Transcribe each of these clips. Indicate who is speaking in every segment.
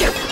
Speaker 1: you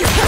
Speaker 2: Get your